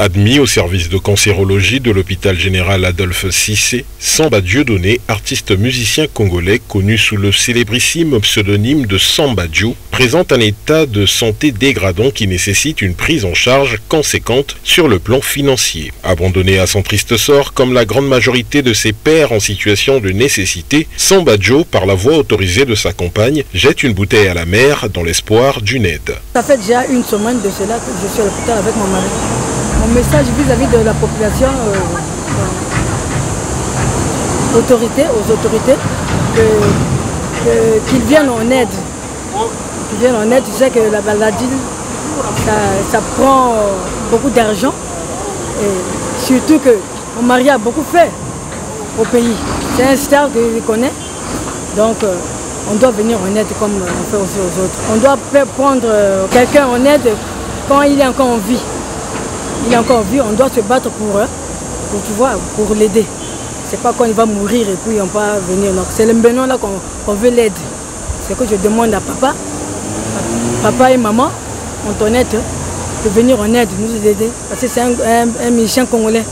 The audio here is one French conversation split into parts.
Admis au service de cancérologie de l'hôpital général Adolphe Cissé, Samba Dieudonné, artiste musicien congolais connu sous le célébrissime pseudonyme de Samba Dio, présente un état de santé dégradant qui nécessite une prise en charge conséquente sur le plan financier. Abandonné à son triste sort, comme la grande majorité de ses pairs en situation de nécessité, Samba Dio, par la voix autorisée de sa compagne, jette une bouteille à la mer dans l'espoir d'une aide. Ça fait déjà une semaine de cela que je suis à l'hôpital avec mon mari. Mon message vis-à-vis de la population, euh, euh, aux autorités, qu'ils viennent en aide. Qu'ils viennent en aide. Tu sais que la maladie, ça, prend beaucoup d'argent. Et surtout que mon mari a beaucoup fait au pays. C'est un star que je connais. Donc, euh, on doit venir en aide comme on fait aussi aux autres. On doit prendre quelqu'un en aide quand il est encore en vie il est encore vu, on doit se battre pour, pour, pouvoir, pour l'aider. C'est pas quand il va mourir et puis on va venir. C'est le maintenant là qu'on veut l'aide. C'est que je demande à papa, papa et maman, on honnête, de venir en aide, nous aider. Parce que c'est un, un, un congolais.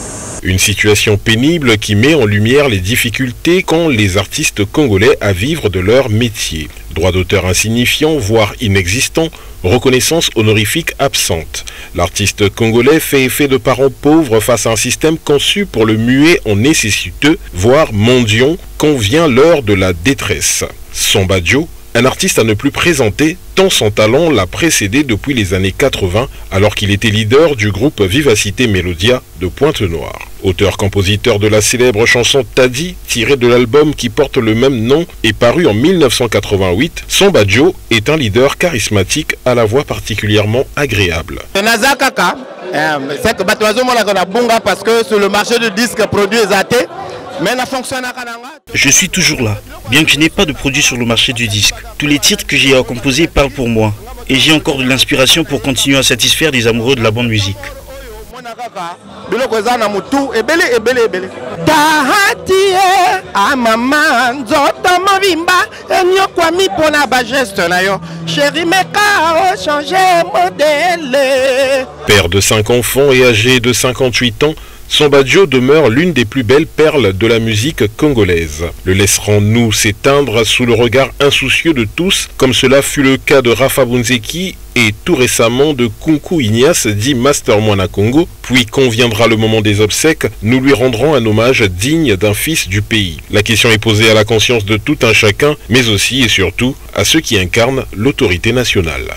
Une situation pénible qui met en lumière les difficultés qu'ont les artistes congolais à vivre de leur métier. Droit d'auteur insignifiant, voire inexistant, reconnaissance honorifique absente. L'artiste congolais fait effet de parents pauvres face à un système conçu pour le muet en nécessiteux, voire mendiant, quand vient l'heure de la détresse. Sombadio, un artiste à ne plus présenter tant son talent l'a précédé depuis les années 80 alors qu'il était leader du groupe Vivacité Mélodia de Pointe-Noire. Auteur-compositeur de la célèbre chanson Tadi, tirée de l'album qui porte le même nom et paru en 1988, Son Badjo est un leader charismatique à la voix particulièrement agréable. C'est que parce que sur le marché de disques produits je suis toujours là, bien que je n'ai pas de produit sur le marché du disque. Tous les titres que j'ai à composer parlent pour moi, et j'ai encore de l'inspiration pour continuer à satisfaire les amoureux de la bonne musique. Père de cinq enfants et âgé de 58 ans, Sombadio demeure l'une des plus belles perles de la musique congolaise. Le laisserons-nous s'éteindre sous le regard insoucieux de tous, comme cela fut le cas de Rafa Bunzeki et tout récemment de Kunku Ignace dit Master Moana Congo, puis quand viendra le moment des obsèques, nous lui rendrons un hommage digne d'un fils du pays. La question est posée à la conscience de tout un chacun, mais aussi et surtout à ceux qui incarnent l'autorité nationale.